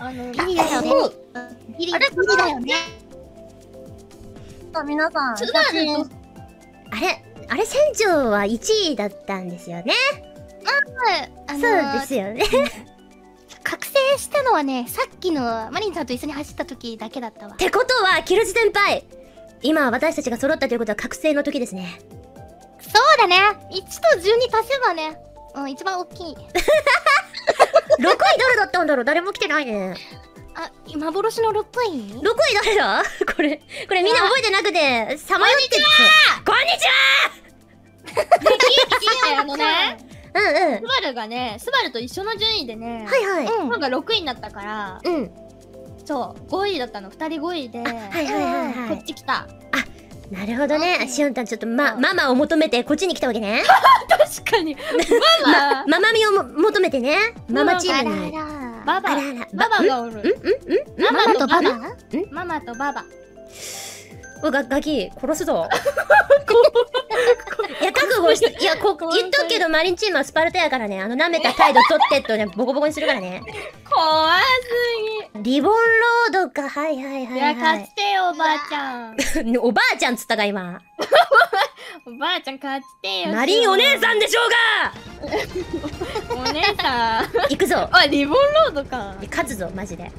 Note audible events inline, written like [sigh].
あの、ギリだよね。ギリ。あれギリだよね。皆さん、あれあれ船長は1位だったんですよね。あのそうですよね。[laughs] 覚醒したのはねさっきのマリンさんと一緒に走った時だけだったわ。ってことはキルジ先輩。今私たちが揃ったということは覚醒の時ですね。そうだね。1と12足せばねうん一番大きい [laughs] 6位誰だったんだろう？誰も来てないね。あ幻の6位？6位誰だ？これこれみんな覚えてなくてさまよっててこんにちあのね、は。うんうん。スバルがね、スバルと一緒の順位でね、はいはい。うんなんか6位になったから、うん。そう、5位だったの、2人5位で、はいはいはいはこいっち来た。なるほどねうんしおんたんちょっとまうんママを求めてこっちに来たわけね確かに。ママ、ママみをも求めてねママチームにババあ、らあらババがおる。うんうんママとババ。バママとババ。おいガガキ殺すぞいや覚悟していやこ言っとくけどマリンチームはスパルタやからねあの舐めた態度取ってっとねボコボコにするからね怖すリボンロードかはいはいぎ。いや、はいは勝ちてよ、おばあちゃん。い [laughs] おばあちゃんつったか今 [laughs] おばあちゃん勝ちてよ。マリンお姉さんでしょう [laughs] お姉さん。が行くぞあ、リボンロードか。勝つぞマジで